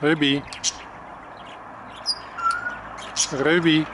Ruby. Ruby.